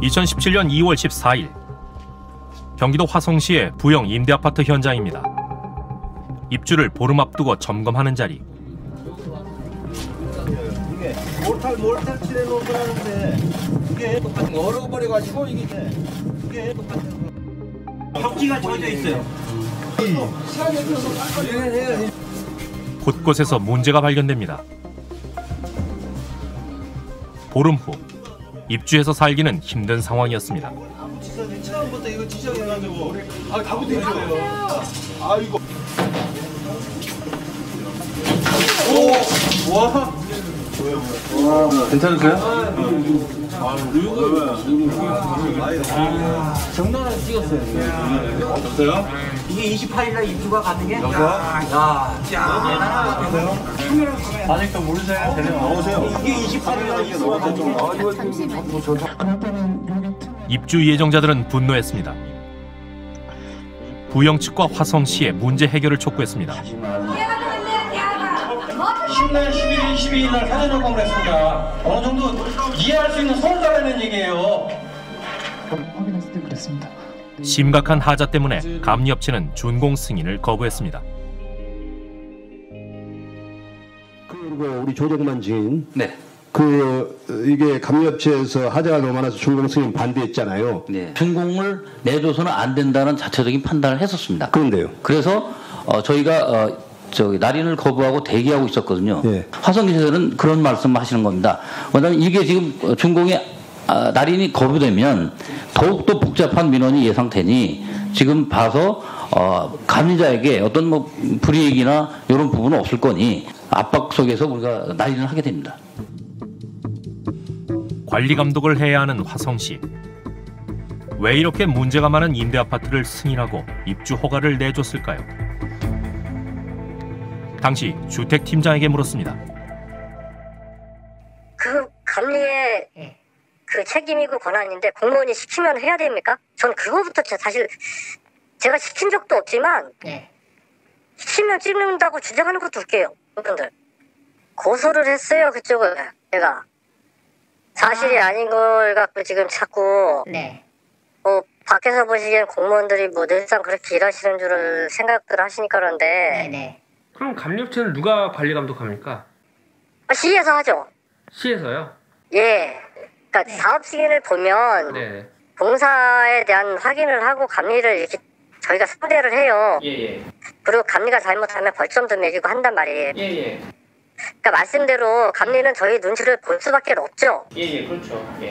2017년 2월 14일 경기도 화성시의 부영 임대아파트 현장입니다. 입주를 보름 앞두고 점검하는 자리. 이게 몰탈 몰탈 칠해 놓은 거라는데 이게 똑같은 거 얼어버려가지고 이게 이게 똑같은 거 벽지가 젖어 있어요. 곳곳에서 문제가 발견됩니다. 보름 후 입주해서 살기는 힘든 상황이었습니다. 아. 괜찮으세요? 정면을 찍었어요. 없어요? 이게 28일날 입주가 가능해? 야, 야, 아직도 모르세요? 나오세요. 이게 28일날 입주가 가능해? 입주 예정자들은 분노했습니다. 부영 측과 화성시에 문제 해결을 촉구했습니다. 10날 11일 22일 날 사전 점검을 했습니다. 어느 정도 이해할 수 있는 선을 달라는 얘기예요. 확인했을 때 그랬습니다. 심각한 하자 때문에 감리업체는 준공 승인을 거부했습니다. 그리고 우리 조정만 증인 네. 그 이게 감리업체에서 하자가 너무 많아서 준공 승인 반대했잖아요. 네. 준공을 내줘서는 안 된다는 자체적인 판단을 했었습니다. 그런데요. 그래서 어, 저희가 어, 저기 날인을 거부하고 대기하고 있었거든요. 예. 화성기사들은 그런 말씀을 하시는 겁니다. 왜냐하면 이게 지금 어, 준공에 아, 날인이 거부되면 더욱더 복잡한 민원이 예상되니 지금 봐서 어, 감리자에게 어떤 뭐 불이익이나 이런 부분은 없을 거니 압박 속에서 우리가 날인을 하게 됩니다. 관리 감독을 해야 하는 화성시. 왜 이렇게 문제가 많은 임대 아파트를 승인하고 입주 허가를 내줬을까요? 당시 주택 팀장에게 물었습니다. 그 책임이고 권한인데 공무원이 시키면 해야 됩니까? 전 그거부터 저 사실 제가 시킨 적도 없지만 시키면 찍는다고 주장하는 것도 웃겨요. 그분들 고소를 했어요 그쪽을 제가 사실이 아닌 걸 갖고 지금 자꾸 뭐 밖에서 보시기엔 공무원들이 뭐 늘상 그렇게 일하시는 줄을 생각들 하시니까 그런데 그럼 감리업체는 누가 관리 감독합니까? 아, 시에서 하죠. 시에서요? 예. 그러니까 사업 승인을 보면 네. 공사에 대한 확인을 하고 감리를 이렇게 저희가 상대를 해요. 예 예. 그리고 감리가 잘못하면 벌점도 매기고 한단 말이에요. 예 예. 그러니까 말씀대로 감리는 저희 눈치를 볼 수밖에 없죠. 예 예. 그렇죠. 예.